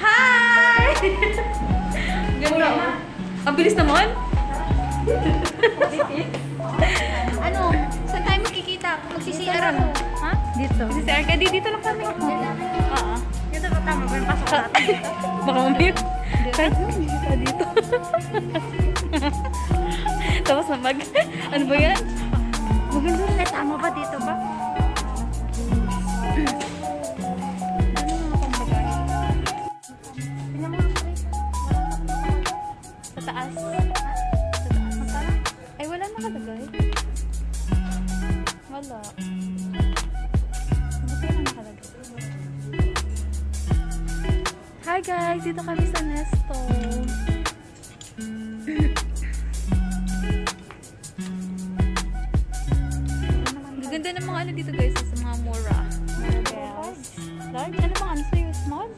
Hi! Ganda. oh. Ang bilis naman. Ano? Saan tayo magkikita? Magsisiyar ako. Ha? Dito. Arca, di dito lang kami. Oo. Dito ba tama ba yung pasok natin? Baka mamaya. Dito. Dito. Tapos na mag... Ano ba yan? Maganda eh. Tama ba dito ba? Wala. Hi guys! Dito kami sa Nesto. Ang ganda ng mga ano dito guys, sa mga mura. Marabels. Large? Ano bang ano sa'yo? Small?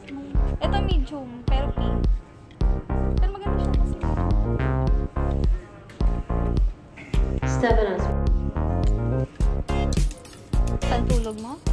Ito medium, pero pink. Pero maganda siya kasi. Seven us. Saan tulog mo?